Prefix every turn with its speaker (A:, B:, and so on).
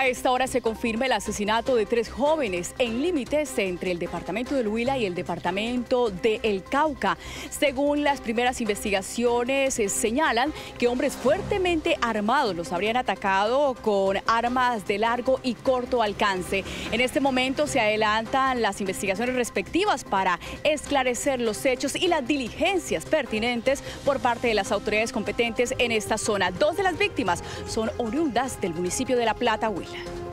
A: A esta hora se confirma el asesinato de tres jóvenes en límites entre el departamento del Huila y el departamento de El Cauca. Según las primeras investigaciones, eh, señalan que hombres fuertemente armados los habrían atacado con armas de largo y corto alcance. En este momento se adelantan las investigaciones respectivas para esclarecer los hechos y las diligencias pertinentes por parte de las autoridades competentes en esta zona. Dos de las víctimas son oriundas del municipio de La Plata, Huila. Bismillah.